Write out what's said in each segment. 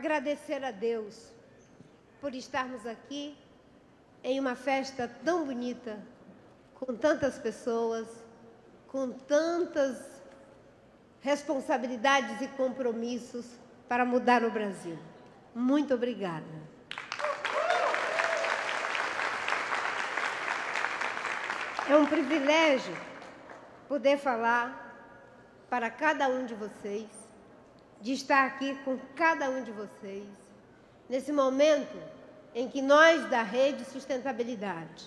agradecer a Deus por estarmos aqui em uma festa tão bonita, com tantas pessoas, com tantas responsabilidades e compromissos para mudar o Brasil. Muito obrigada. É um privilégio poder falar para cada um de vocês, de estar aqui com cada um de vocês, nesse momento em que nós da Rede Sustentabilidade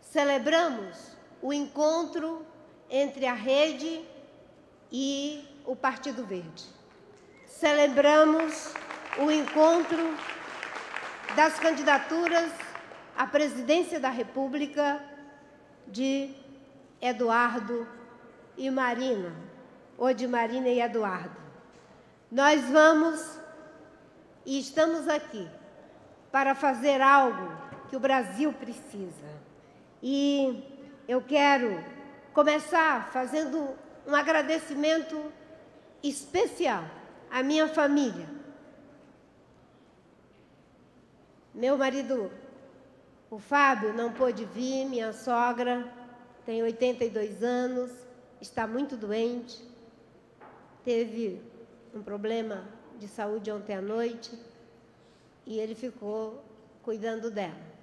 celebramos o encontro entre a rede e o Partido Verde. Celebramos o encontro das candidaturas à presidência da República de Eduardo e Marina, ou de Marina e Eduardo. Nós vamos e estamos aqui para fazer algo que o Brasil precisa. E eu quero começar fazendo um agradecimento especial à minha família. Meu marido, o Fábio, não pôde vir, minha sogra tem 82 anos, está muito doente, teve um problema de saúde ontem à noite e ele ficou cuidando dela.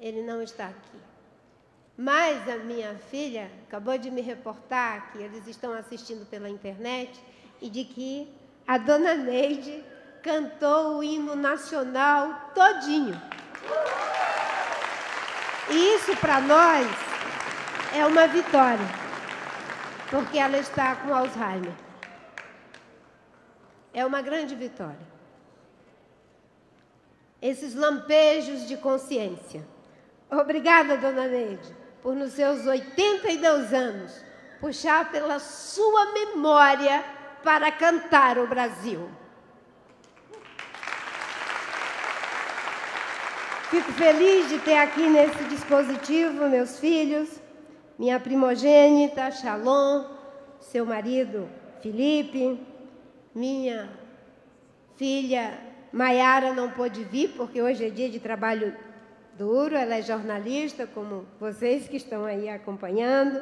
Ele não está aqui. Mas a minha filha acabou de me reportar que eles estão assistindo pela internet e de que a dona Neide cantou o hino nacional todinho. E isso para nós é uma vitória, porque ela está com Alzheimer. É uma grande vitória esses lampejos de consciência. Obrigada, dona Neide, por nos seus 82 anos puxar pela sua memória para cantar o Brasil. Fico feliz de ter aqui nesse dispositivo meus filhos, minha primogênita, Shalom, seu marido, Felipe, minha filha Maiara não pôde vir porque hoje é dia de trabalho duro, ela é jornalista, como vocês que estão aí acompanhando.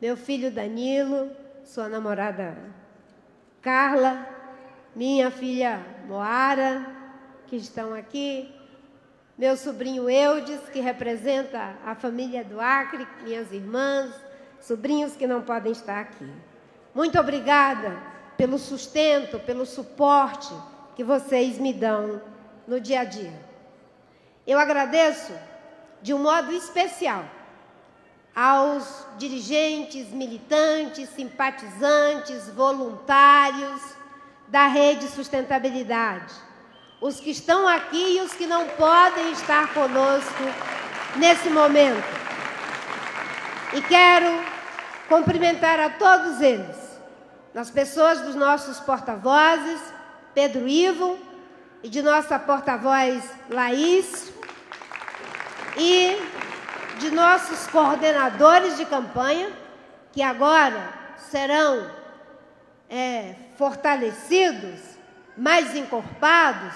Meu filho Danilo, sua namorada Carla, minha filha Moara, que estão aqui, meu sobrinho Eudes, que representa a família do Acre, minhas irmãs, sobrinhos que não podem estar aqui. Muito obrigada pelo sustento, pelo suporte que vocês me dão no dia a dia. Eu agradeço de um modo especial aos dirigentes, militantes, simpatizantes, voluntários da Rede Sustentabilidade, os que estão aqui e os que não podem estar conosco nesse momento. E quero cumprimentar a todos eles, nas pessoas dos nossos porta-vozes, Pedro Ivo e de nossa porta-voz Laís e de nossos coordenadores de campanha, que agora serão é, fortalecidos, mais encorpados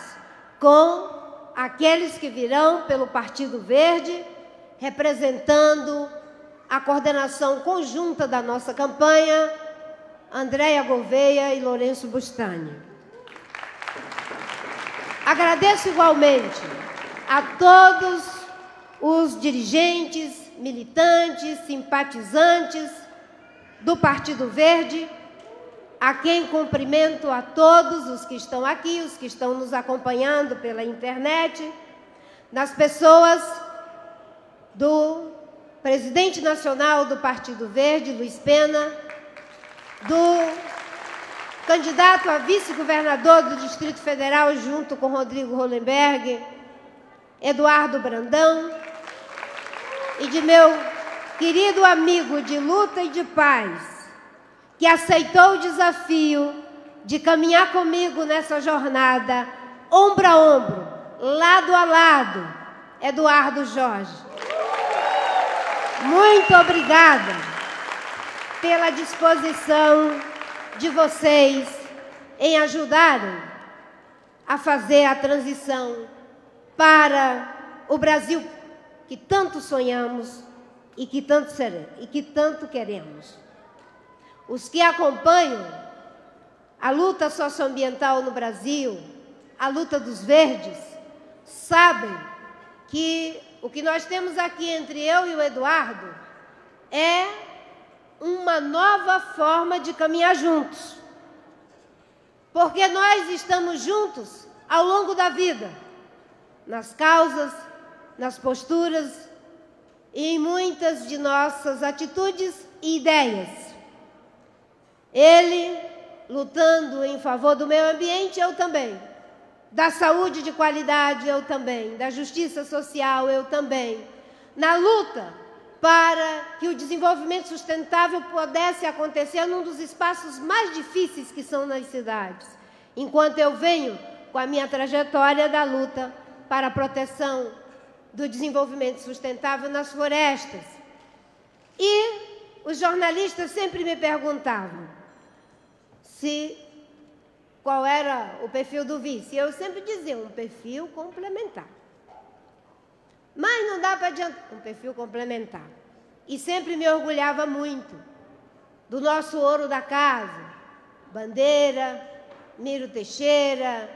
com aqueles que virão pelo Partido Verde, representando a coordenação conjunta da nossa campanha, Andréia Gouveia e Lourenço Bustani. Agradeço igualmente a todos os dirigentes, militantes, simpatizantes do Partido Verde, a quem cumprimento a todos os que estão aqui, os que estão nos acompanhando pela internet, nas pessoas do presidente nacional do Partido Verde, Luiz Pena, do candidato a vice-governador do Distrito Federal junto com Rodrigo Hollenberg, Eduardo Brandão, e de meu querido amigo de luta e de paz, que aceitou o desafio de caminhar comigo nessa jornada, ombro a ombro, lado a lado, Eduardo Jorge. Muito obrigada pela disposição de vocês em ajudarem a fazer a transição para o Brasil que tanto sonhamos e que tanto, e que tanto queremos. Os que acompanham a luta socioambiental no Brasil, a luta dos verdes, sabem que o que nós temos aqui entre eu e o Eduardo é uma nova forma de caminhar juntos. Porque nós estamos juntos ao longo da vida, nas causas, nas posturas e em muitas de nossas atitudes e ideias. Ele lutando em favor do meio ambiente, eu também. Da saúde de qualidade, eu também. Da justiça social, eu também. Na luta para que o desenvolvimento sustentável pudesse acontecer num dos espaços mais difíceis que são nas cidades. Enquanto eu venho com a minha trajetória da luta para a proteção do desenvolvimento sustentável nas florestas. E os jornalistas sempre me perguntavam se qual era o perfil do vice. Eu sempre dizia um perfil complementar. Mas não dá para adiantar um perfil complementar. E sempre me orgulhava muito do nosso ouro da casa, Bandeira, Miro Teixeira,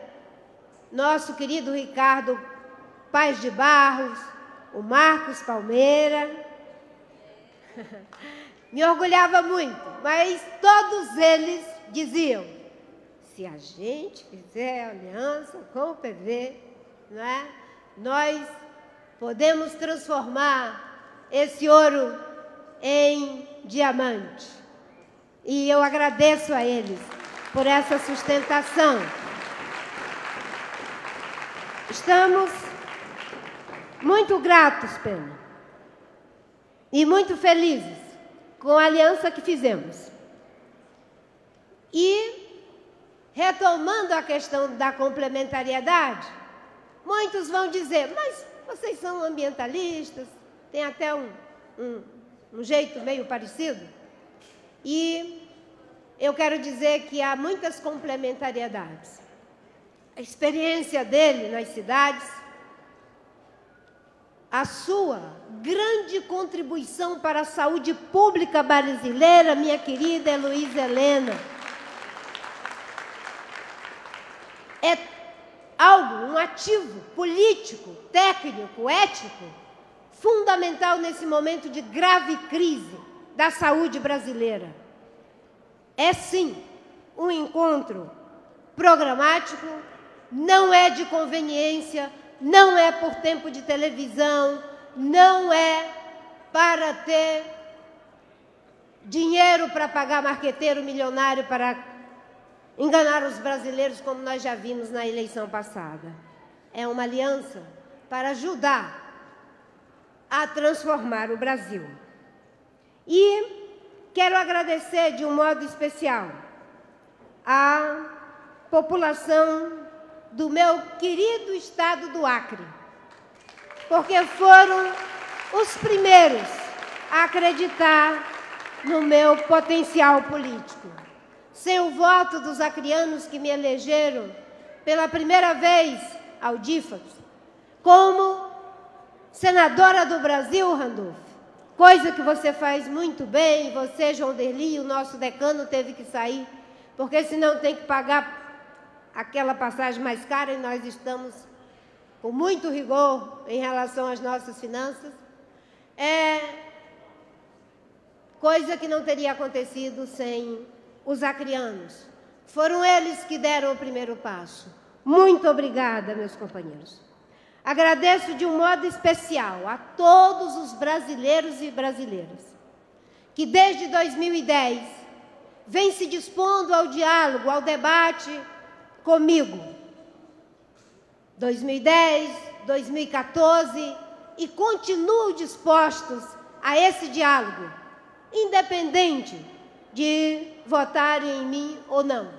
nosso querido Ricardo Paz de Barros, o Marcos Palmeira. Me orgulhava muito, mas todos eles diziam: se a gente fizer aliança com o PV, não é? nós podemos transformar esse ouro em diamante. E eu agradeço a eles por essa sustentação. Estamos muito gratos, Pena, e muito felizes com a aliança que fizemos. E, retomando a questão da complementariedade, muitos vão dizer, mas vocês são ambientalistas, tem até um, um, um jeito meio parecido. E eu quero dizer que há muitas complementariedades. A experiência dele nas cidades, a sua grande contribuição para a saúde pública brasileira, minha querida Heloísa Helena. É algo, um ativo político, técnico, ético, fundamental nesse momento de grave crise da saúde brasileira. É sim um encontro programático, não é de conveniência, não é por tempo de televisão, não é para ter dinheiro para pagar marqueteiro milionário para enganar os brasileiros, como nós já vimos na eleição passada. É uma aliança para ajudar a transformar o Brasil. E Quero agradecer de um modo especial a população do meu querido estado do Acre, porque foram os primeiros a acreditar no meu potencial político. Sem o voto dos acrianos que me elegeram pela primeira vez ao como senadora do Brasil, Randolph, Coisa que você faz muito bem, você, João Derli, o nosso decano teve que sair, porque senão tem que pagar aquela passagem mais cara e nós estamos com muito rigor em relação às nossas finanças. É coisa que não teria acontecido sem os acrianos. Foram eles que deram o primeiro passo. Muito obrigada, meus companheiros. Agradeço de um modo especial a todos os brasileiros e brasileiras que desde 2010 vêm se dispondo ao diálogo, ao debate comigo. 2010, 2014 e continuam dispostos a esse diálogo, independente de votarem em mim ou não.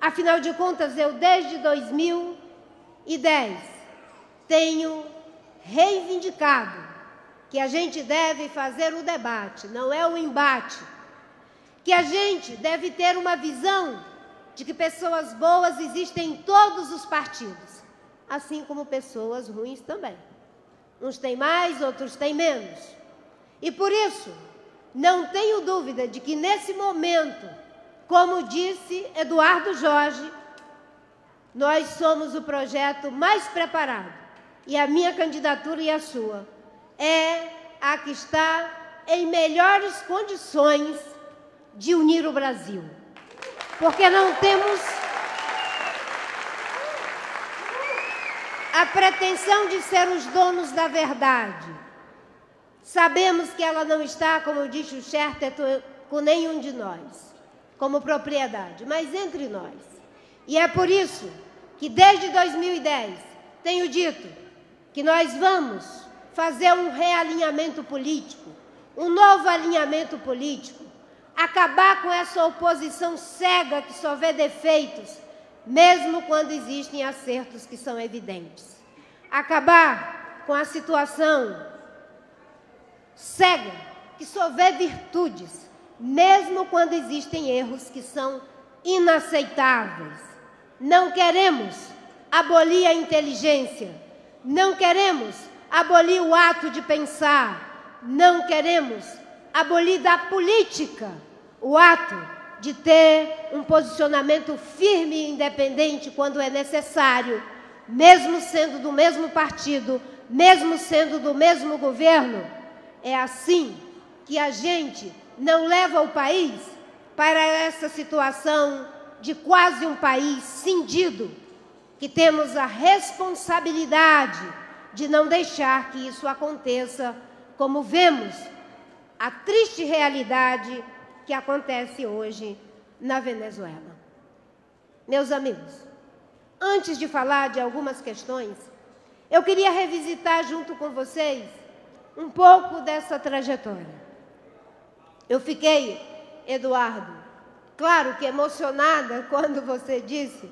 Afinal de contas, eu desde 2010 tenho reivindicado que a gente deve fazer o debate, não é o embate. Que a gente deve ter uma visão de que pessoas boas existem em todos os partidos, assim como pessoas ruins também. Uns têm mais, outros têm menos. E por isso, não tenho dúvida de que nesse momento, como disse Eduardo Jorge, nós somos o projeto mais preparado. E a minha candidatura e a sua é a que está em melhores condições de unir o Brasil. Porque não temos a pretensão de ser os donos da verdade. Sabemos que ela não está, como disse o Chesterton, com nenhum de nós, como propriedade, mas entre nós. E é por isso que desde 2010 tenho dito que nós vamos fazer um realinhamento político, um novo alinhamento político, acabar com essa oposição cega que só vê defeitos, mesmo quando existem acertos que são evidentes. Acabar com a situação cega que só vê virtudes, mesmo quando existem erros que são inaceitáveis. Não queremos abolir a inteligência, não queremos abolir o ato de pensar, não queremos abolir da política o ato de ter um posicionamento firme e independente quando é necessário, mesmo sendo do mesmo partido, mesmo sendo do mesmo governo. É assim que a gente não leva o país para essa situação de quase um país cindido, que temos a responsabilidade de não deixar que isso aconteça, como vemos a triste realidade que acontece hoje na Venezuela. Meus amigos, antes de falar de algumas questões, eu queria revisitar junto com vocês um pouco dessa trajetória. Eu fiquei, Eduardo, claro que emocionada quando você disse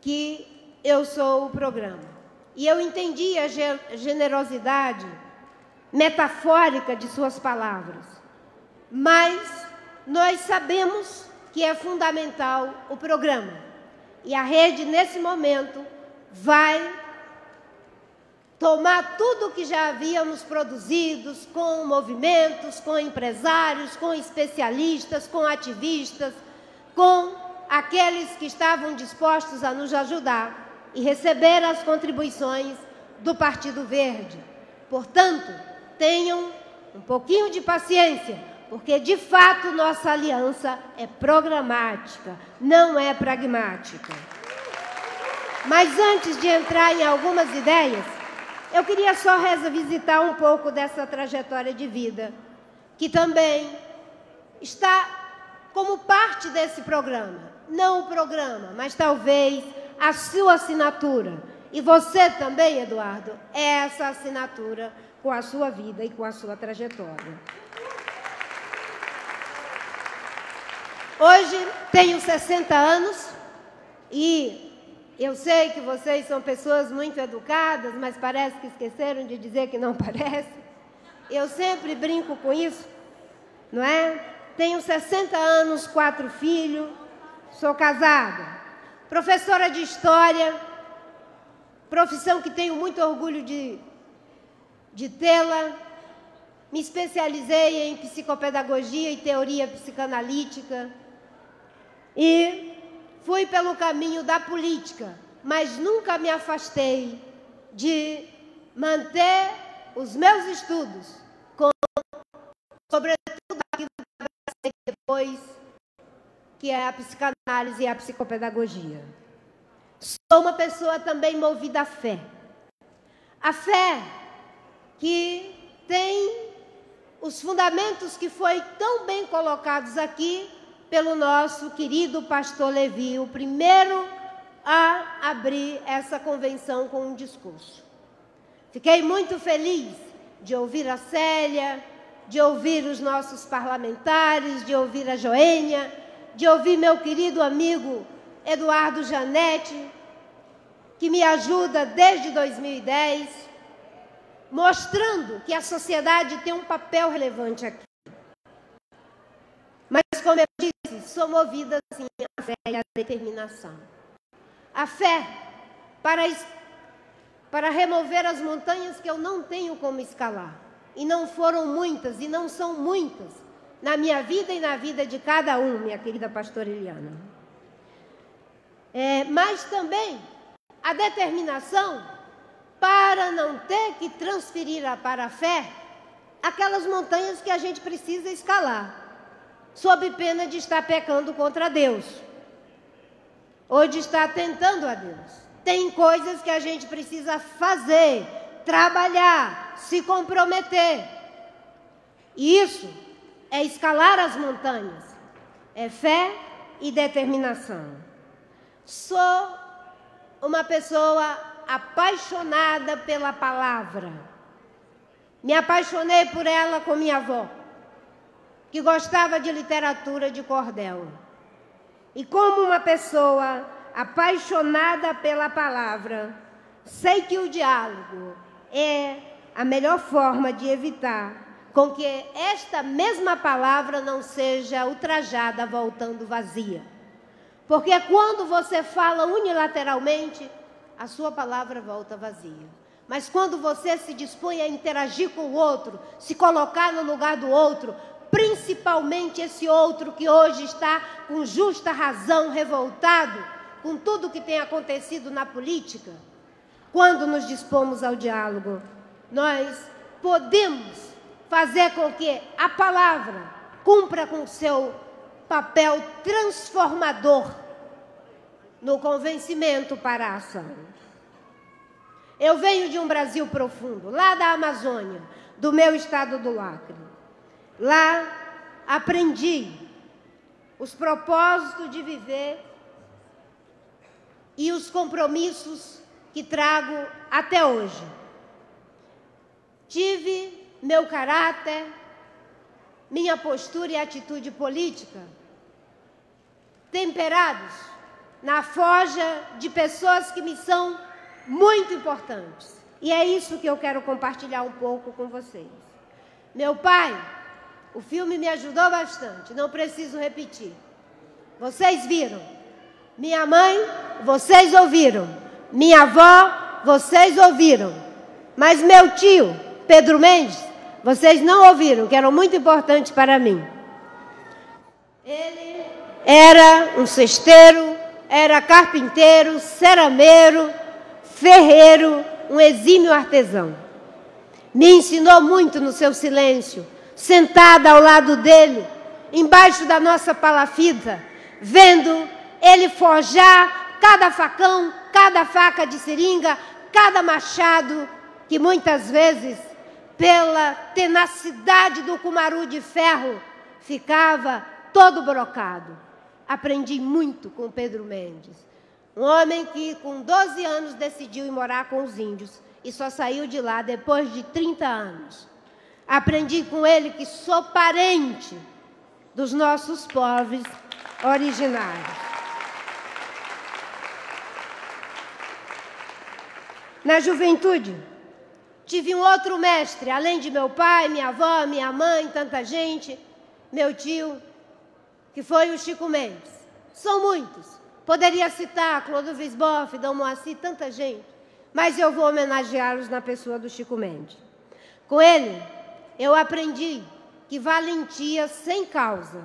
que eu sou o programa. E eu entendi a generosidade metafórica de suas palavras. Mas nós sabemos que é fundamental o programa. E a rede, nesse momento, vai tomar tudo o que já havíamos produzido com movimentos, com empresários, com especialistas, com ativistas, com aqueles que estavam dispostos a nos ajudar e receber as contribuições do Partido Verde. Portanto, tenham um pouquinho de paciência, porque de fato nossa aliança é programática, não é pragmática. Mas antes de entrar em algumas ideias, eu queria só revisitar um pouco dessa trajetória de vida, que também está como parte desse programa. Não o programa, mas talvez a sua assinatura. E você também, Eduardo, é essa assinatura com a sua vida e com a sua trajetória. Hoje tenho 60 anos e eu sei que vocês são pessoas muito educadas, mas parece que esqueceram de dizer que não parece. Eu sempre brinco com isso, não é? Tenho 60 anos, quatro filhos, sou casada professora de história, profissão que tenho muito orgulho de, de tê-la. Me especializei em psicopedagogia e teoria psicanalítica e fui pelo caminho da política, mas nunca me afastei de manter os meus estudos, com, sobretudo aquilo que depois que é a psicanálise e a psicopedagogia. Sou uma pessoa também movida à fé. A fé que tem os fundamentos que foi tão bem colocados aqui pelo nosso querido pastor Levi, o primeiro a abrir essa convenção com um discurso. Fiquei muito feliz de ouvir a Célia, de ouvir os nossos parlamentares, de ouvir a Joênia, de ouvir meu querido amigo Eduardo Janete, que me ajuda desde 2010, mostrando que a sociedade tem um papel relevante aqui. Mas, como eu disse, sou movida assim à fé e à determinação. A fé para, para remover as montanhas que eu não tenho como escalar. E não foram muitas, e não são muitas, na minha vida e na vida de cada um, minha querida pastora Eliana. É, mas também a determinação para não ter que transferir para a fé aquelas montanhas que a gente precisa escalar, sob pena de estar pecando contra Deus, ou de estar tentando a Deus. Tem coisas que a gente precisa fazer, trabalhar, se comprometer. E isso é escalar as montanhas, é fé e determinação. Sou uma pessoa apaixonada pela palavra. Me apaixonei por ela com minha avó, que gostava de literatura de cordel. E como uma pessoa apaixonada pela palavra, sei que o diálogo é a melhor forma de evitar com que esta mesma palavra não seja ultrajada voltando vazia. Porque quando você fala unilateralmente, a sua palavra volta vazia. Mas quando você se dispõe a interagir com o outro, se colocar no lugar do outro, principalmente esse outro que hoje está com justa razão revoltado com tudo que tem acontecido na política, quando nos dispomos ao diálogo, nós podemos fazer com que a palavra cumpra com seu papel transformador no convencimento para a ação. Eu venho de um Brasil profundo, lá da Amazônia, do meu estado do Acre. Lá aprendi os propósitos de viver e os compromissos que trago até hoje. Tive meu caráter, minha postura e atitude política temperados na forja de pessoas que me são muito importantes. E é isso que eu quero compartilhar um pouco com vocês. Meu pai, o filme me ajudou bastante, não preciso repetir. Vocês viram. Minha mãe, vocês ouviram. Minha avó, vocês ouviram. Mas meu tio, Pedro Mendes, vocês não ouviram, que eram muito importantes para mim. Ele era um cesteiro, era carpinteiro, cerameiro, ferreiro, um exímio artesão. Me ensinou muito no seu silêncio, sentada ao lado dele, embaixo da nossa palafita, vendo ele forjar cada facão, cada faca de seringa, cada machado, que muitas vezes, pela tenacidade do cumaru de ferro, ficava todo brocado. Aprendi muito com Pedro Mendes. Um homem que, com 12 anos, decidiu ir morar com os índios e só saiu de lá depois de 30 anos. Aprendi com ele que sou parente dos nossos povos originários. Na juventude, tive um outro mestre, além de meu pai, minha avó, minha mãe, tanta gente, meu tio, que foi o Chico Mendes. São muitos. Poderia citar Clodovis Boff, Dom Moacir, tanta gente, mas eu vou homenageá-los na pessoa do Chico Mendes. Com ele, eu aprendi que valentia sem causa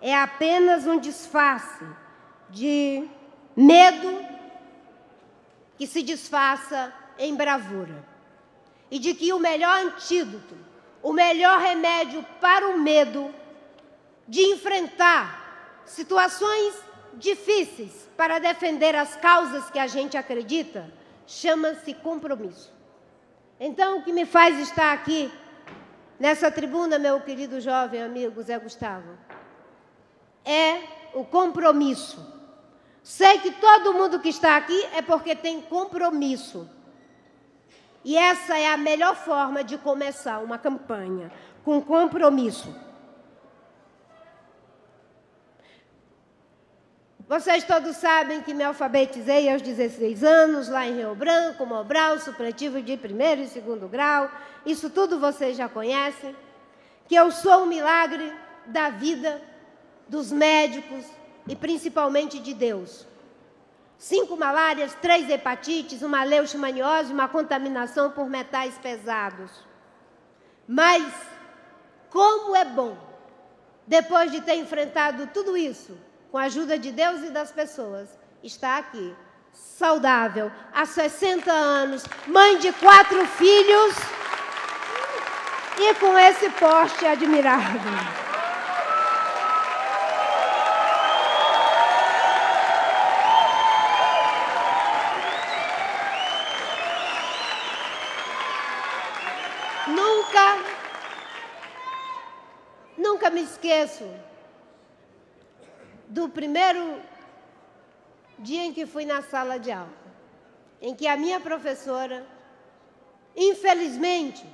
é apenas um disfarce de medo que se disfarça em bravura. E de que o melhor antídoto, o melhor remédio para o medo de enfrentar situações difíceis para defender as causas que a gente acredita, chama-se compromisso. Então, o que me faz estar aqui nessa tribuna, meu querido jovem amigo Zé Gustavo, é o compromisso. Sei que todo mundo que está aqui é porque tem compromisso. E essa é a melhor forma de começar uma campanha, com compromisso. Vocês todos sabem que me alfabetizei aos 16 anos, lá em Rio Branco, Mobral, supletivo de primeiro e segundo grau. Isso tudo vocês já conhecem. Que eu sou um milagre da vida dos médicos e principalmente de Deus. Cinco malárias, três hepatites, uma leishmaniose, uma contaminação por metais pesados. Mas como é bom, depois de ter enfrentado tudo isso, com a ajuda de Deus e das pessoas, estar aqui, saudável, há 60 anos, mãe de quatro filhos e com esse porte admirável. nunca me esqueço do primeiro dia em que fui na sala de aula, em que a minha professora, infelizmente,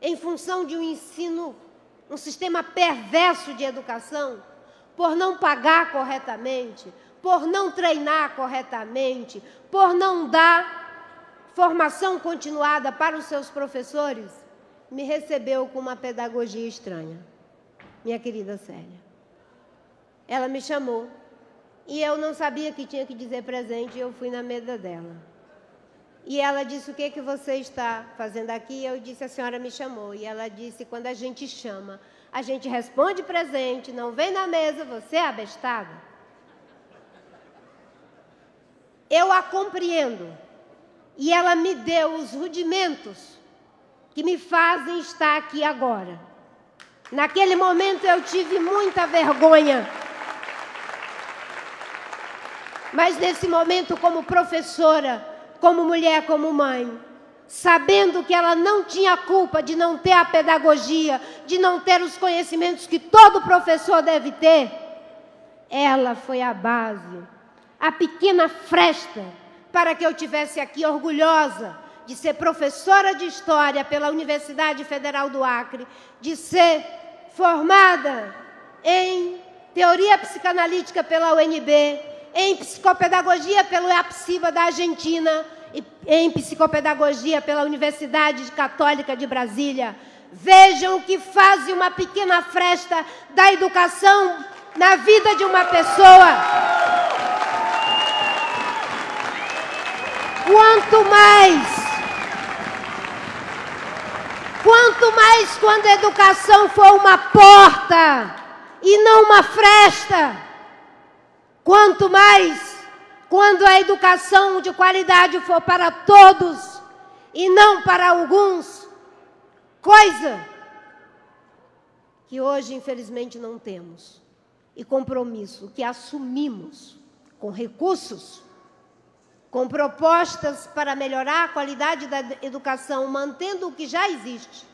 em função de um ensino, um sistema perverso de educação, por não pagar corretamente, por não treinar corretamente, por não dar formação continuada para os seus professores, me recebeu com uma pedagogia estranha minha querida Célia. Ela me chamou e eu não sabia que tinha que dizer presente eu fui na mesa dela. E ela disse: O que, que você está fazendo aqui? Eu disse: A senhora me chamou. E ela disse: Quando a gente chama, a gente responde presente, não vem na mesa, você é abestada. Eu a compreendo. E ela me deu os rudimentos que me fazem estar aqui agora. Naquele momento eu tive muita vergonha. Mas nesse momento, como professora, como mulher, como mãe, sabendo que ela não tinha culpa de não ter a pedagogia, de não ter os conhecimentos que todo professor deve ter, ela foi a base, a pequena fresta para que eu tivesse aqui orgulhosa de ser professora de História pela Universidade Federal do Acre, de ser formada em Teoria Psicanalítica pela UNB, em Psicopedagogia pelo APSIBA da Argentina e em Psicopedagogia pela Universidade Católica de Brasília. Vejam o que faz uma pequena fresta da educação na vida de uma pessoa. Quanto mais Quanto mais quando a educação for uma porta e não uma fresta. Quanto mais quando a educação de qualidade for para todos e não para alguns. Coisa que hoje, infelizmente, não temos. E compromisso que assumimos com recursos com propostas para melhorar a qualidade da educação, mantendo o que já existe,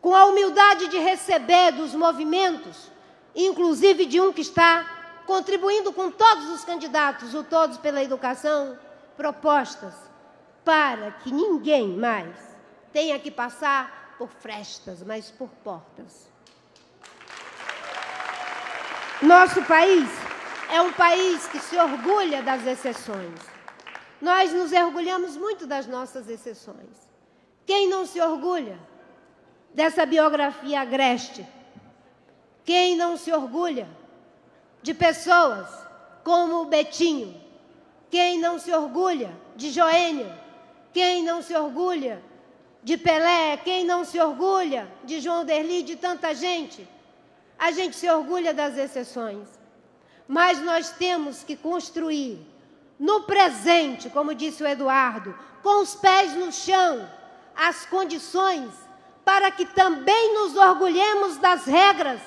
com a humildade de receber dos movimentos, inclusive de um que está contribuindo com todos os candidatos, o Todos pela Educação, propostas para que ninguém mais tenha que passar por frestas, mas por portas. Nosso país é um país que se orgulha das exceções. Nós nos orgulhamos muito das nossas exceções. Quem não se orgulha dessa biografia agreste? Quem não se orgulha de pessoas como o Betinho? Quem não se orgulha de Joênia? Quem não se orgulha de Pelé? Quem não se orgulha de João Derli, de tanta gente? A gente se orgulha das exceções. Mas nós temos que construir no presente, como disse o Eduardo, com os pés no chão, as condições para que também nos orgulhemos das regras.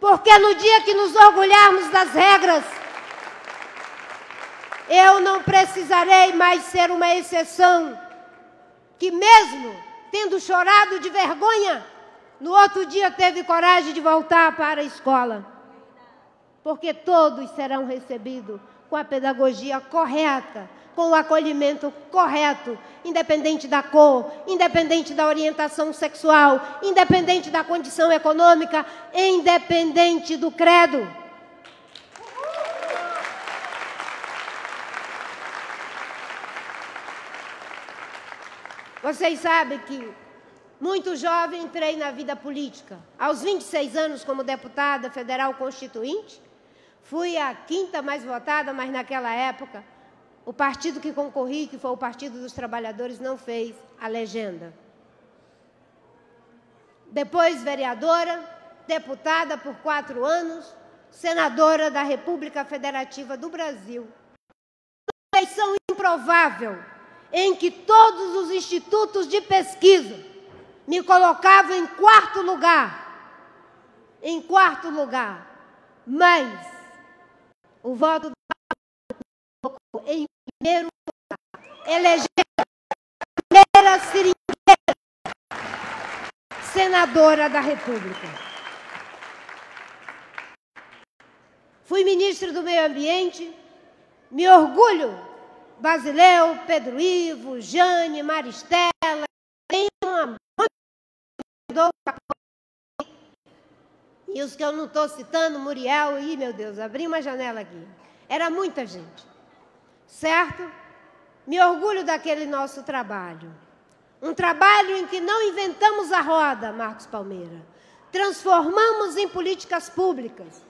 Porque no dia que nos orgulharmos das regras, eu não precisarei mais ser uma exceção, que mesmo tendo chorado de vergonha, no outro dia teve coragem de voltar para a escola. Porque todos serão recebidos com a pedagogia correta, com o acolhimento correto, independente da cor, independente da orientação sexual, independente da condição econômica, independente do credo. Vocês sabem que Muito jovem entrei na vida política. Aos 26 anos, como deputada federal constituinte, fui a quinta mais votada, mas naquela época o partido que concorri, que foi o Partido dos Trabalhadores, não fez a legenda. Depois, vereadora, deputada por quatro anos, senadora da República Federativa do Brasil. Uma eleição improvável, em que todos os institutos de pesquisa me colocava em quarto lugar. Em quarto lugar. Mas o voto primeiro lugar. Eleger a primeira seringueira senadora da República. Fui ministro do Meio Ambiente, me orgulho. Basileu, Pedro Ivo, Jane, Maristela, tem uma e os que eu não estou citando, Muriel, e meu Deus, abri uma janela aqui. Era muita gente. Certo? Me orgulho daquele nosso trabalho. Um trabalho em que não inventamos a roda, Marcos Palmeira. Transformamos em políticas públicas.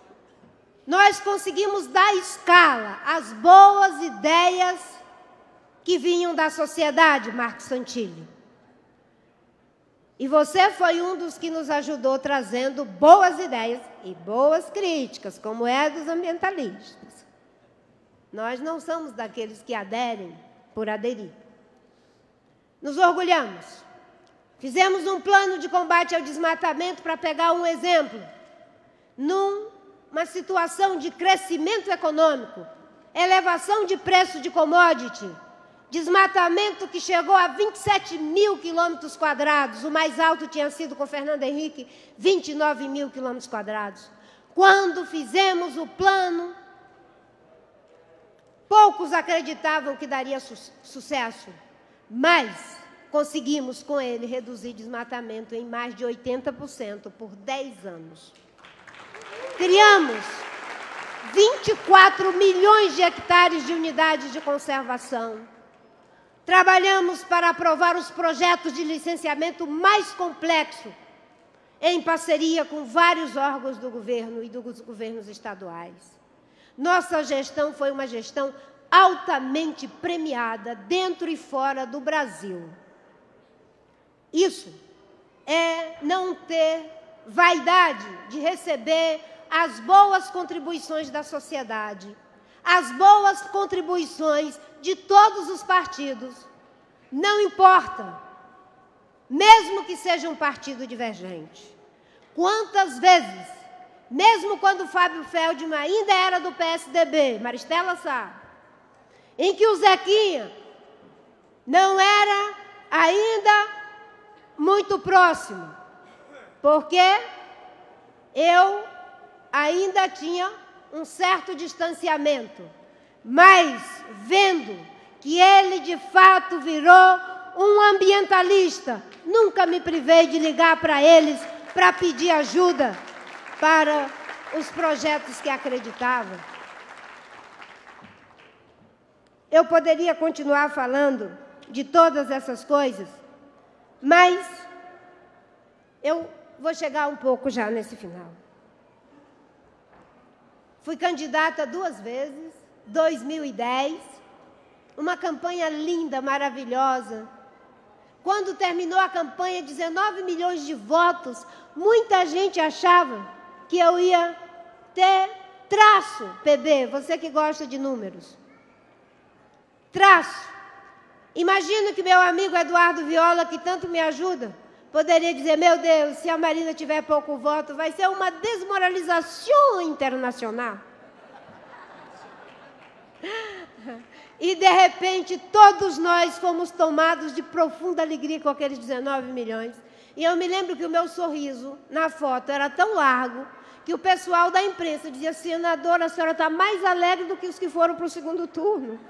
Nós conseguimos dar escala às boas ideias que vinham da sociedade, Marcos Santilli. E você foi um dos que nos ajudou trazendo boas ideias e boas críticas, como é dos ambientalistas. Nós não somos daqueles que aderem por aderir. Nos orgulhamos. Fizemos um plano de combate ao desmatamento para pegar um exemplo. Numa situação de crescimento econômico, elevação de preço de commodity, Desmatamento que chegou a 27 mil quilômetros quadrados. O mais alto tinha sido com Fernando Henrique, 29 mil quilômetros quadrados. Quando fizemos o plano, poucos acreditavam que daria su sucesso, mas conseguimos com ele reduzir desmatamento em mais de 80% por 10 anos. Criamos 24 milhões de hectares de unidades de conservação Trabalhamos para aprovar os projetos de licenciamento mais complexo, em parceria com vários órgãos do governo e dos governos estaduais. Nossa gestão foi uma gestão altamente premiada dentro e fora do Brasil. Isso é não ter vaidade de receber as boas contribuições da sociedade, as boas contribuições de todos os partidos, não importa, mesmo que seja um partido divergente. Quantas vezes, mesmo quando Fábio Feldman ainda era do PSDB, Maristela sabe, em que o Zequinha não era ainda muito próximo, porque eu ainda tinha um certo distanciamento, mas vendo que ele de fato virou um ambientalista. Nunca me privei de ligar para eles para pedir ajuda para os projetos que acreditava. Eu poderia continuar falando de todas essas coisas, mas eu vou chegar um pouco já nesse final. Fui candidata duas vezes, 2010 uma campanha linda, maravilhosa. Quando terminou a campanha, 19 milhões de votos, muita gente achava que eu ia ter traço, PB, você que gosta de números. Traço. Imagino que meu amigo Eduardo Viola, que tanto me ajuda, poderia dizer: Meu Deus, se a Marina tiver pouco voto, vai ser uma desmoralização internacional. E de repente todos nós fomos tomados de profunda alegria com aqueles 19 milhões. E eu me lembro que o meu sorriso na foto era tão largo que o pessoal da imprensa dizia: senadora, a senhora está mais alegre do que os que foram para o segundo turno.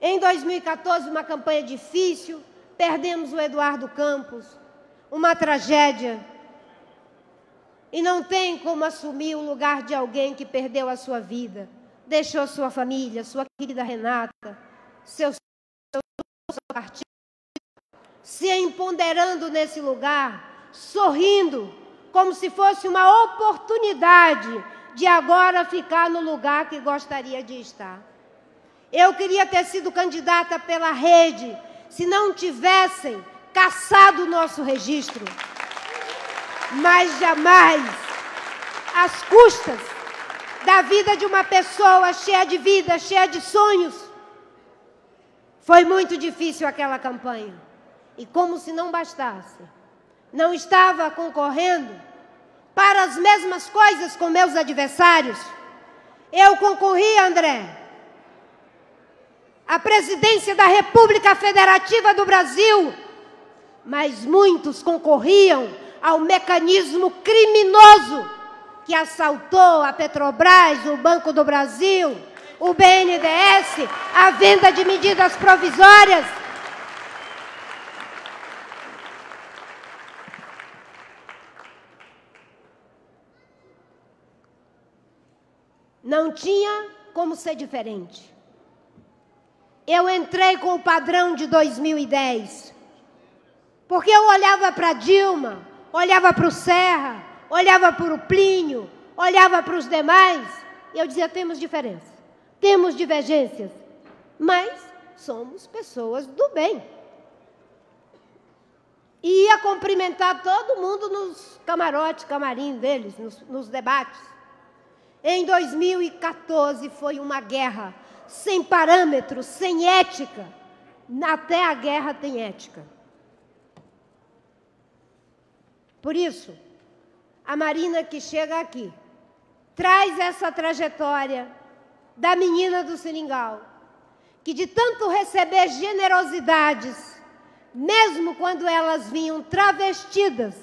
Em 2014, uma campanha difícil, perdemos o Eduardo Campos, uma tragédia e não tem como assumir o lugar de alguém que perdeu a sua vida, deixou sua família, sua querida Renata, seu, seu partido, se empoderando nesse lugar, sorrindo, como se fosse uma oportunidade de agora ficar no lugar que gostaria de estar. Eu queria ter sido candidata pela rede se não tivessem caçado o nosso registro. Mas jamais, às custas da vida de uma pessoa cheia de vida, cheia de sonhos. Foi muito difícil aquela campanha. E como se não bastasse, não estava concorrendo para as mesmas coisas com meus adversários. Eu concorri, André, à presidência da República Federativa do Brasil, mas muitos concorriam ao mecanismo criminoso que assaltou a Petrobras, o Banco do Brasil, o BNDES, a venda de medidas provisórias. Não tinha como ser diferente. Eu entrei com o padrão de 2010, porque eu olhava para Dilma, olhava para o Serra, olhava para o Plínio, olhava para os demais, e eu dizia: temos diferença, temos divergências, mas somos pessoas do bem. E ia cumprimentar todo mundo nos camarotes, camarim deles, nos, nos debates. Em 2014 foi uma guerra sem parâmetros, sem ética. Até a guerra tem ética. Por isso, a Marina que chega aqui traz essa trajetória da menina do seringal, que de tanto receber generosidades, mesmo quando elas vinham travestidas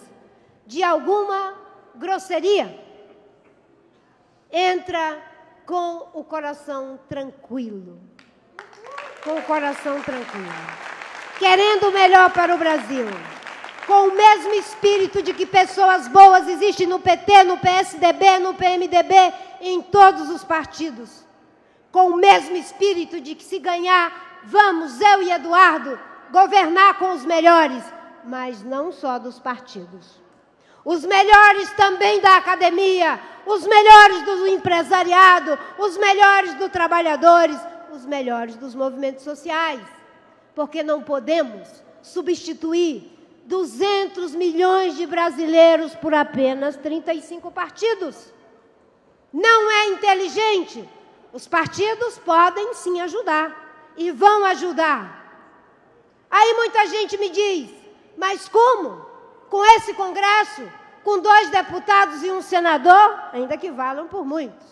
de alguma grosseria, entra com o coração tranquilo. Com o coração tranquilo. Querendo o melhor para o Brasil com o mesmo espírito de que pessoas boas existem no PT, no PSDB, no PMDB, em todos os partidos. Com o mesmo espírito de que se ganhar, vamos, eu e Eduardo, governar com os melhores, mas não só dos partidos. Os melhores também da academia, os melhores do empresariado, os melhores dos trabalhadores, os melhores dos movimentos sociais. Porque não podemos substituir 200 milhões de brasileiros por apenas 35 partidos. Não é inteligente. Os partidos podem sim ajudar e vão ajudar. Aí muita gente me diz: mas como? Com esse Congresso, com dois deputados e um senador, ainda que valam por muitos.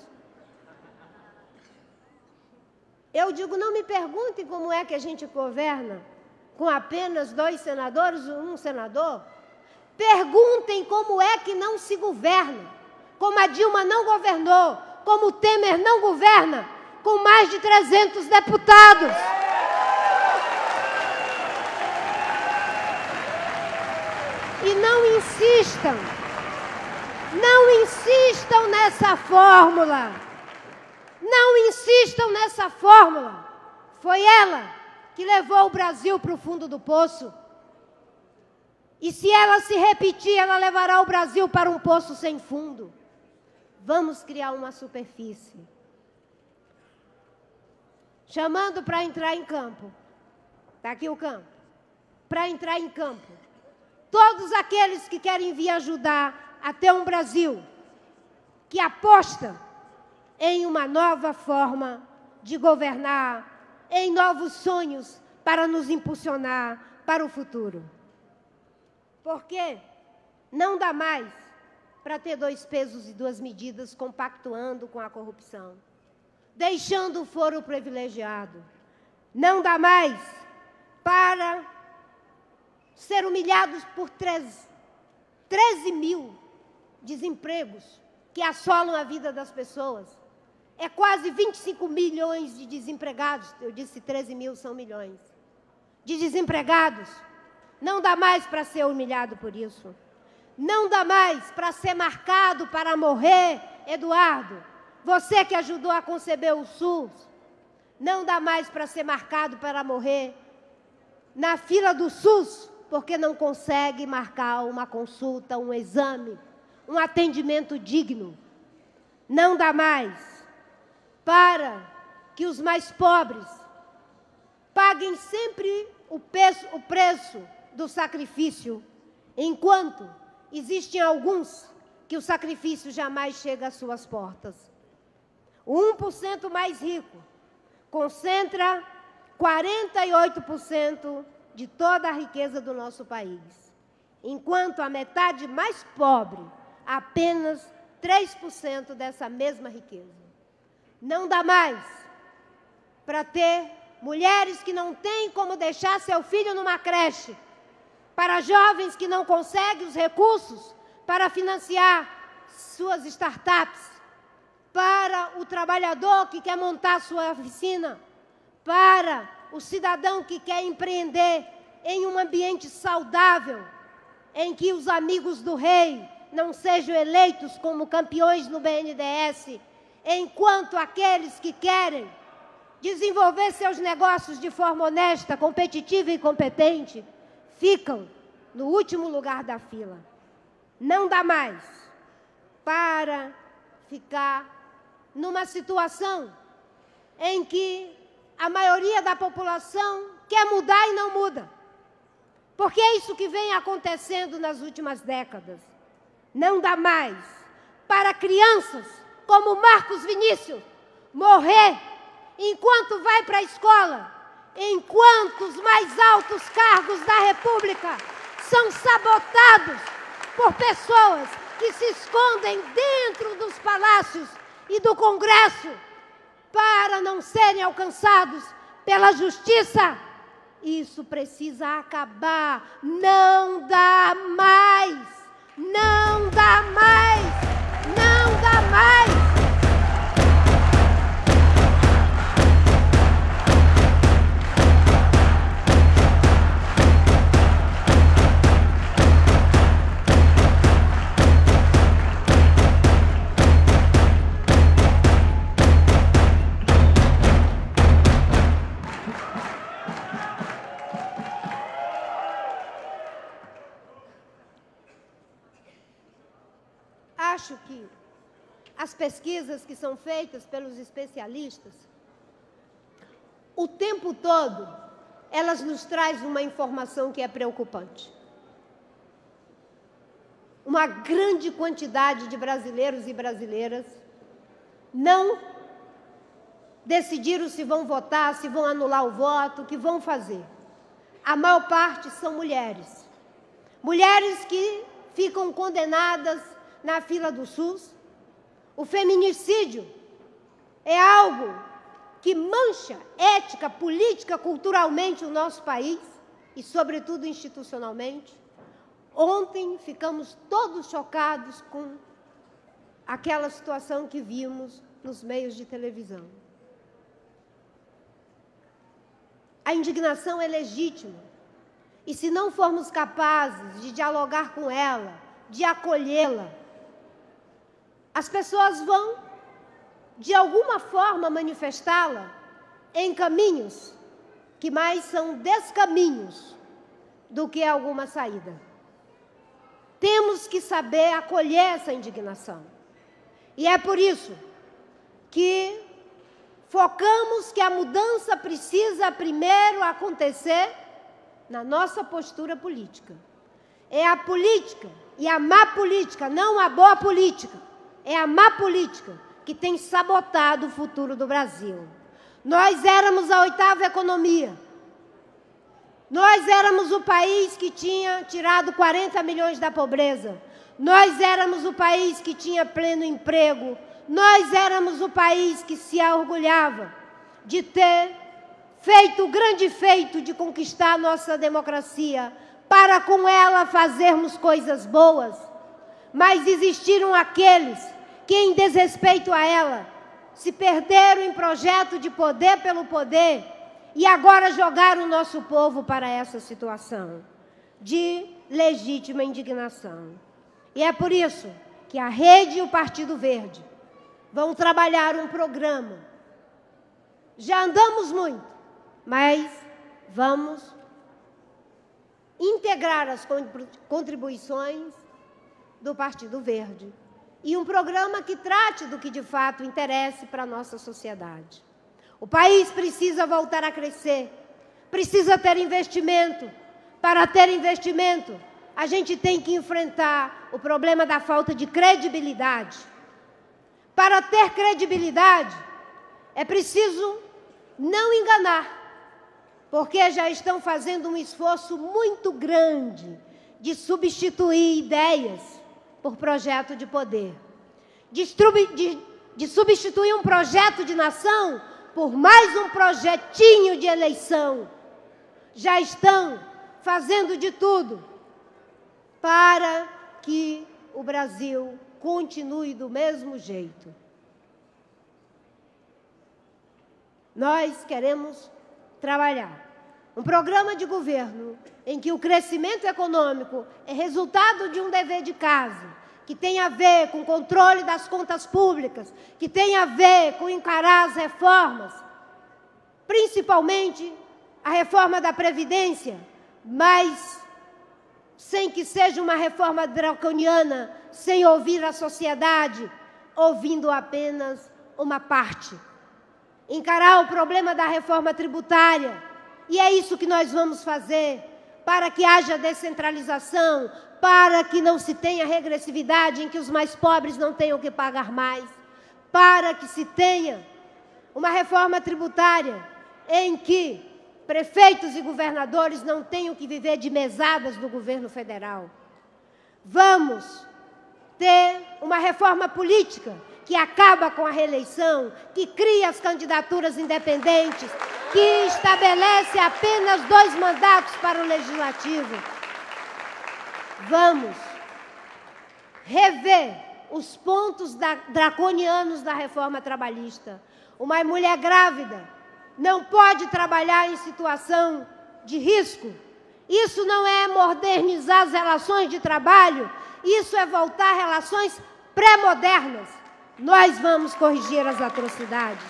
Eu digo: não me perguntem como é que a gente governa com apenas dois senadores, um senador? Perguntem como é que não se governa. Como a Dilma não governou, como o Temer não governa, com mais de 300 deputados. E não insistam, não insistam nessa fórmula. Não insistam nessa fórmula. Foi ela que levou o Brasil para o fundo do poço. E se ela se repetir, ela levará o Brasil para um poço sem fundo. Vamos criar uma superfície. Chamando para entrar em campo. Está aqui o campo. Para entrar em campo. Todos aqueles que querem vir ajudar a ter um Brasil que aposta em uma nova forma de governar em novos sonhos para nos impulsionar para o futuro. Porque não dá mais para ter dois pesos e duas medidas compactuando com a corrupção, deixando o foro privilegiado. Não dá mais para ser humilhados por 13, 13 mil desempregos que assolam a vida das pessoas. É quase 25 milhões de desempregados. Eu disse 13 mil são milhões. De desempregados. Não dá mais para ser humilhado por isso. Não dá mais para ser marcado para morrer, Eduardo. Você que ajudou a conceber o SUS. Não dá mais para ser marcado para morrer na fila do SUS porque não consegue marcar uma consulta, um exame, um atendimento digno. Não dá mais para que os mais pobres paguem sempre o, peso, o preço do sacrifício, enquanto existem alguns que o sacrifício jamais chega às suas portas. O 1% mais rico concentra 48% de toda a riqueza do nosso país, enquanto a metade mais pobre, apenas 3% dessa mesma riqueza. Não dá mais para ter mulheres que não têm como deixar seu filho numa creche, para jovens que não conseguem os recursos para financiar suas startups, para o trabalhador que quer montar sua oficina, para o cidadão que quer empreender em um ambiente saudável, em que os amigos do rei não sejam eleitos como campeões no BNDES, enquanto aqueles que querem desenvolver seus negócios de forma honesta, competitiva e competente ficam no último lugar da fila. Não dá mais para ficar numa situação em que a maioria da população quer mudar e não muda. Porque é isso que vem acontecendo nas últimas décadas. Não dá mais para crianças como Marcos Vinícius morrer enquanto vai para a escola, enquanto os mais altos cargos da República são sabotados por pessoas que se escondem dentro dos palácios e do Congresso para não serem alcançados pela justiça. Isso precisa acabar. Não dá mais. Não dá mais. Não dá mais. Pesquisas que são feitas pelos especialistas, o tempo todo, elas nos trazem uma informação que é preocupante. Uma grande quantidade de brasileiros e brasileiras não decidiram se vão votar, se vão anular o voto, o que vão fazer. A maior parte são mulheres. Mulheres que ficam condenadas na fila do SUS. O feminicídio é algo que mancha ética, política, culturalmente o nosso país e, sobretudo, institucionalmente. Ontem ficamos todos chocados com aquela situação que vimos nos meios de televisão. A indignação é legítima. E se não formos capazes de dialogar com ela, de acolhê-la, as pessoas vão, de alguma forma, manifestá-la em caminhos que mais são descaminhos do que alguma saída. Temos que saber acolher essa indignação. E é por isso que focamos que a mudança precisa primeiro acontecer na nossa postura política. É a política e a má política, não a boa política, é a má política que tem sabotado o futuro do Brasil. Nós éramos a oitava economia. Nós éramos o país que tinha tirado 40 milhões da pobreza. Nós éramos o país que tinha pleno emprego. Nós éramos o país que se orgulhava de ter feito o grande feito de conquistar a nossa democracia, para com ela fazermos coisas boas. Mas existiram aqueles que, em desrespeito a ela, se perderam em projeto de poder pelo poder e agora jogaram o nosso povo para essa situação de legítima indignação. E é por isso que a Rede e o Partido Verde vão trabalhar um programa. Já andamos muito, mas vamos integrar as contribuições do Partido Verde e um programa que trate do que de fato interessa para a nossa sociedade. O país precisa voltar a crescer, precisa ter investimento. Para ter investimento, a gente tem que enfrentar o problema da falta de credibilidade. Para ter credibilidade, é preciso não enganar, porque já estão fazendo um esforço muito grande de substituir ideias por projeto de poder, de, de, de substituir um projeto de nação por mais um projetinho de eleição. Já estão fazendo de tudo para que o Brasil continue do mesmo jeito. Nós queremos trabalhar um programa de governo em que o crescimento econômico é resultado de um dever de casa, que tem a ver com o controle das contas públicas, que tem a ver com encarar as reformas, principalmente a reforma da Previdência, mas sem que seja uma reforma draconiana, sem ouvir a sociedade, ouvindo apenas uma parte. Encarar o problema da reforma tributária, e é isso que nós vamos fazer para que haja descentralização, para que não se tenha regressividade em que os mais pobres não tenham que pagar mais, para que se tenha uma reforma tributária em que prefeitos e governadores não tenham que viver de mesadas do governo federal. Vamos ter uma reforma política que acaba com a reeleição, que cria as candidaturas independentes, que estabelece apenas dois mandatos para o legislativo. Vamos rever os pontos da, draconianos da reforma trabalhista. Uma mulher grávida não pode trabalhar em situação de risco. Isso não é modernizar as relações de trabalho, isso é voltar a relações pré-modernas. Nós vamos corrigir as atrocidades,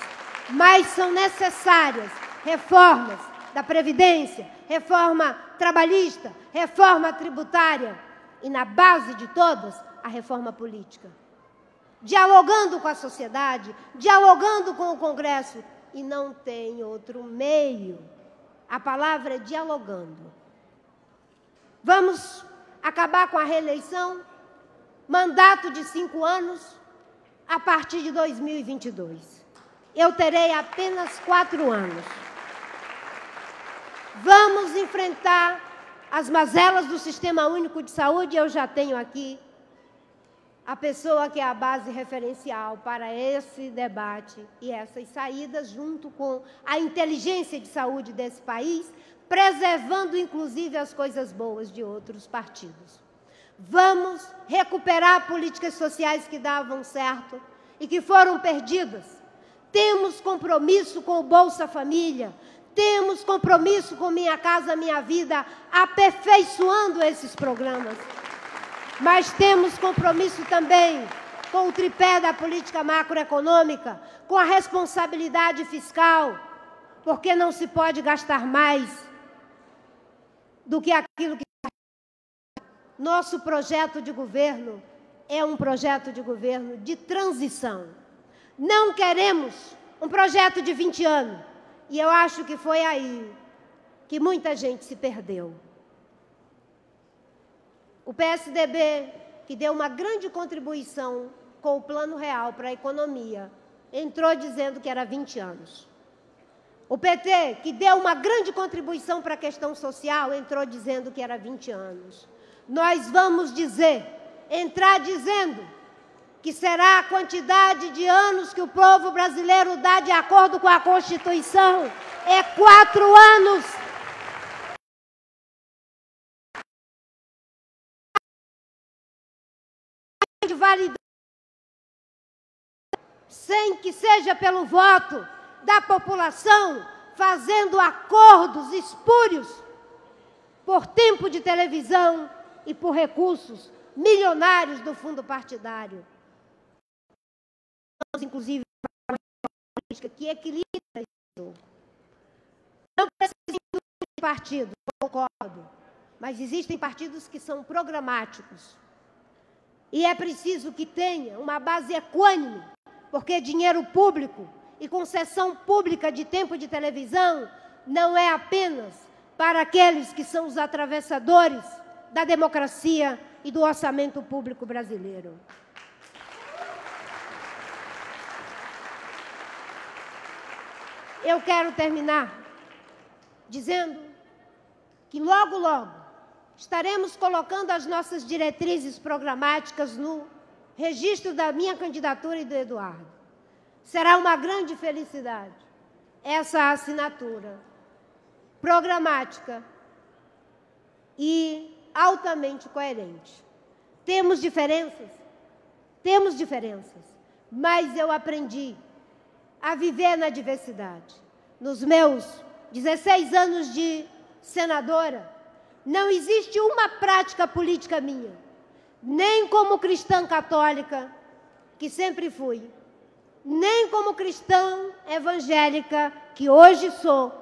mas são necessárias reformas da Previdência, reforma trabalhista, reforma tributária e, na base de todas, a reforma política. Dialogando com a sociedade, dialogando com o Congresso, e não tem outro meio. A palavra é dialogando. Vamos acabar com a reeleição? Mandato de cinco anos a partir de 2022. Eu terei apenas quatro anos. Vamos enfrentar as mazelas do Sistema Único de Saúde, eu já tenho aqui a pessoa que é a base referencial para esse debate e essas saídas, junto com a inteligência de saúde desse país, preservando inclusive as coisas boas de outros partidos. Vamos recuperar políticas sociais que davam certo e que foram perdidas. Temos compromisso com o Bolsa Família, temos compromisso com Minha Casa Minha Vida, aperfeiçoando esses programas. Mas temos compromisso também com o tripé da política macroeconômica, com a responsabilidade fiscal, porque não se pode gastar mais do que aquilo que. Nosso projeto de governo é um projeto de governo de transição. Não queremos um projeto de 20 anos. E eu acho que foi aí que muita gente se perdeu. O PSDB, que deu uma grande contribuição com o Plano Real para a economia, entrou dizendo que era 20 anos. O PT, que deu uma grande contribuição para a questão social, entrou dizendo que era 20 anos. Nós vamos dizer, entrar dizendo que será a quantidade de anos que o povo brasileiro dá de acordo com a Constituição. É quatro anos. sem que seja pelo voto da população, fazendo acordos espúrios por tempo de televisão e por recursos milionários do fundo partidário. Inclusive, política que equilibra isso. Não precisa de partido, concordo. mas existem partidos que são programáticos. E é preciso que tenha uma base equânime, porque dinheiro público e concessão pública de tempo de televisão não é apenas para aqueles que são os atravessadores da democracia e do orçamento público brasileiro. Eu quero terminar dizendo que logo, logo estaremos colocando as nossas diretrizes programáticas no registro da minha candidatura e do Eduardo. Será uma grande felicidade essa assinatura programática e altamente coerente. Temos diferenças? Temos diferenças, mas eu aprendi a viver na diversidade. Nos meus 16 anos de senadora, não existe uma prática política minha, nem como cristã católica, que sempre fui, nem como cristã evangélica, que hoje sou,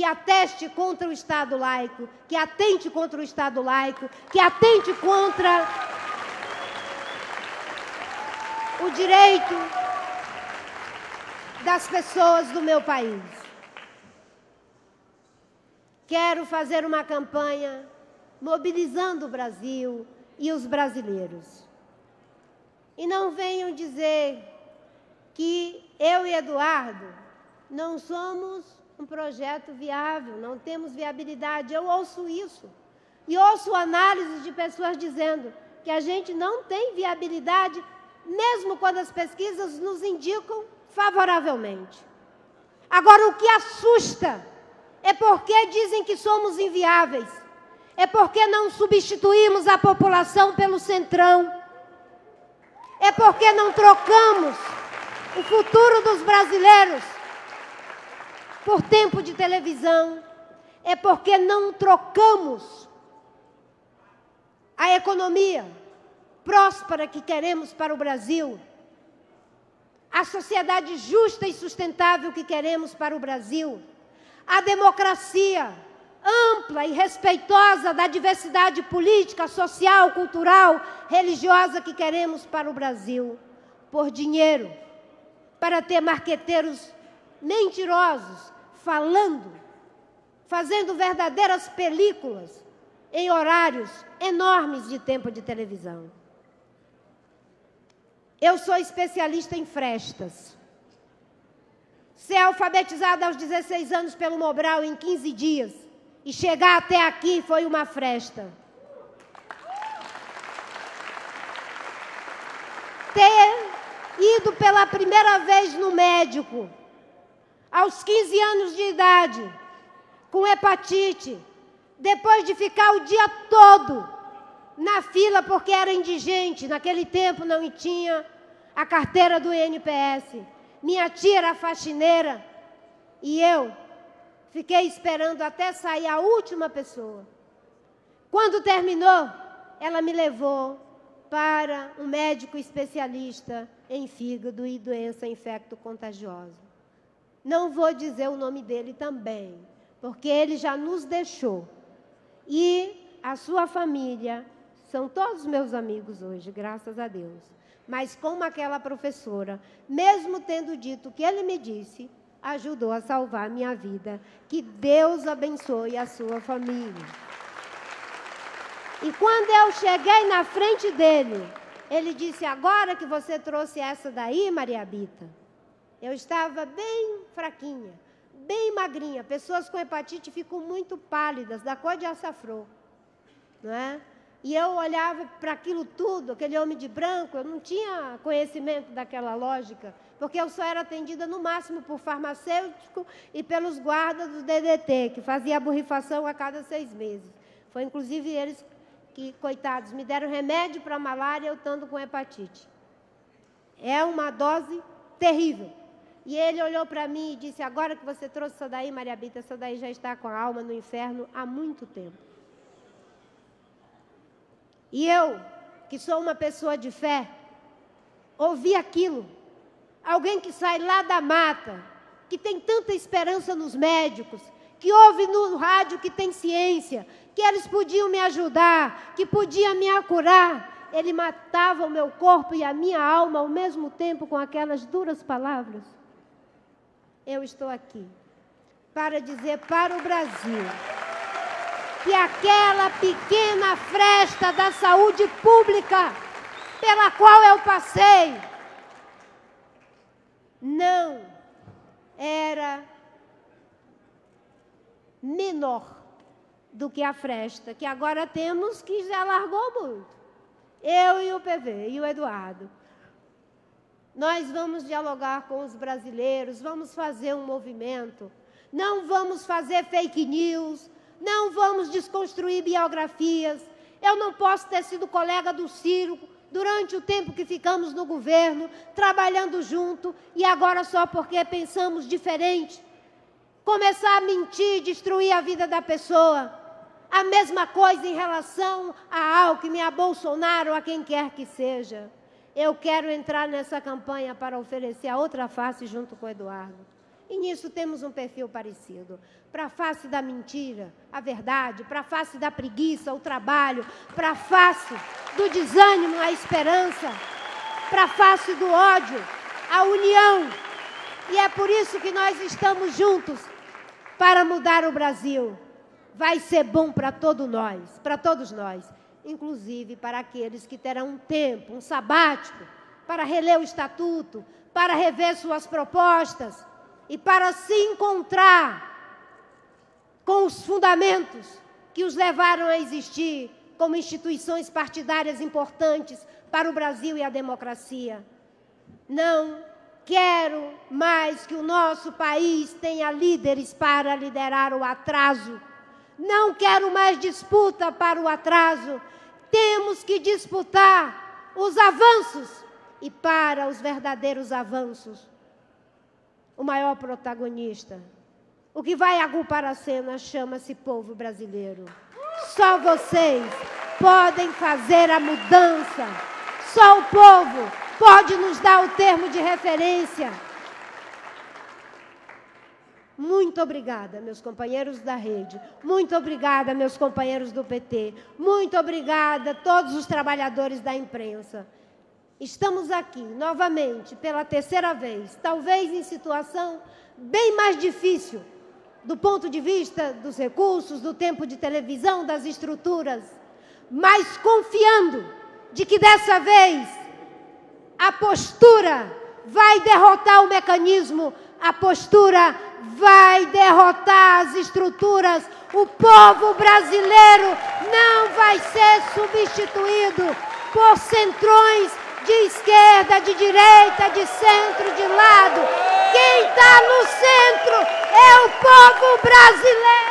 que ateste contra o Estado laico, que atente contra o Estado laico, que atente contra o direito das pessoas do meu país. Quero fazer uma campanha mobilizando o Brasil e os brasileiros. E não venham dizer que eu e Eduardo não somos um projeto viável, não temos viabilidade. Eu ouço isso. E ouço análises de pessoas dizendo que a gente não tem viabilidade, mesmo quando as pesquisas nos indicam favoravelmente. Agora, o que assusta é porque dizem que somos inviáveis, é porque não substituímos a população pelo centrão, é porque não trocamos o futuro dos brasileiros por tempo de televisão, é porque não trocamos a economia próspera que queremos para o Brasil a sociedade justa e sustentável que queremos para o Brasil, a democracia ampla e respeitosa da diversidade política, social, cultural, religiosa que queremos para o Brasil, por dinheiro, para ter marqueteiros mentirosos falando, fazendo verdadeiras películas em horários enormes de tempo de televisão. Eu sou especialista em frestas. Ser alfabetizada aos 16 anos pelo Mobral em 15 dias e chegar até aqui foi uma fresta. Ter ido pela primeira vez no médico aos 15 anos de idade com hepatite, depois de ficar o dia todo na fila porque era indigente. Naquele tempo não tinha a carteira do INPS. Minha tia era faxineira e eu fiquei esperando até sair a última pessoa. Quando terminou, ela me levou para um médico especialista em fígado e doença infecto-contagiosa. Não vou dizer o nome dele também, porque ele já nos deixou. E a sua família são todos meus amigos hoje, graças a Deus. Mas como aquela professora, mesmo tendo dito o que ele me disse, ajudou a salvar minha vida. Que Deus abençoe a sua família. E quando eu cheguei na frente dele, ele disse: Agora que você trouxe essa daí, Maria Bita, eu estava bem fraquinha, bem magrinha. Pessoas com hepatite ficam muito pálidas, da cor de açafrão. Não é? E eu olhava para aquilo tudo, aquele homem de branco, eu não tinha conhecimento daquela lógica, porque eu só era atendida no máximo por farmacêutico e pelos guardas do DDT, que fazia a borrifação a cada seis meses. Foi inclusive eles que, coitados, me deram remédio para malária eu estando com hepatite. É uma dose terrível. E ele olhou para mim e disse: Agora que você trouxe essa daí, Maria Bita, essa daí já está com a alma no inferno há muito tempo. E eu, que sou uma pessoa de fé, ouvi aquilo. Alguém que sai lá da mata, que tem tanta esperança nos médicos, que ouve no rádio que tem ciência, que eles podiam me ajudar, que podiam me curar. Ele matava o meu corpo e a minha alma ao mesmo tempo com aquelas duras palavras. Eu estou aqui para dizer para o Brasil que aquela pequena fresta da saúde pública pela qual eu passei não era menor do que a fresta que agora temos, que já largou muito. Eu e o PV e o Eduardo. Nós vamos dialogar com os brasileiros, vamos fazer um movimento. Não vamos fazer fake news, não vamos desconstruir biografias. Eu não posso ter sido colega do Ciro durante o tempo que ficamos no governo, trabalhando junto, e agora só porque pensamos diferente, começar a mentir, destruir a vida da pessoa. A mesma coisa em relação a Alckmin, a Bolsonaro, a quem quer que seja. Eu quero entrar nessa campanha para oferecer a outra face junto com o Eduardo. E nisso temos um perfil parecido. Para a face da mentira, a verdade, para a face da preguiça, o trabalho, para a face do desânimo, a esperança, para a face do ódio, a união. E é por isso que nós estamos juntos para mudar o Brasil vai ser bom para todos nós, para todos nós, inclusive para aqueles que terão um tempo, um sabático, para reler o estatuto, para rever suas propostas e para se encontrar com os fundamentos que os levaram a existir como instituições partidárias importantes para o Brasil e a democracia. Não quero mais que o nosso país tenha líderes para liderar o atraso não quero mais disputa para o atraso. Temos que disputar os avanços e para os verdadeiros avanços. O maior protagonista, o que vai agrupar a cena, chama-se povo brasileiro. Só vocês podem fazer a mudança. Só o povo pode nos dar o termo de referência. Muito obrigada, meus companheiros da rede. Muito obrigada, meus companheiros do PT. Muito obrigada todos os trabalhadores da imprensa. Estamos aqui novamente pela terceira vez, talvez em situação bem mais difícil do ponto de vista dos recursos, do tempo de televisão, das estruturas, mas confiando de que dessa vez a postura vai derrotar o mecanismo, a postura vai derrotar as estruturas. O povo brasileiro não vai ser substituído por centrões de esquerda, de direita, de centro, de lado. Quem está no centro é o povo brasileiro.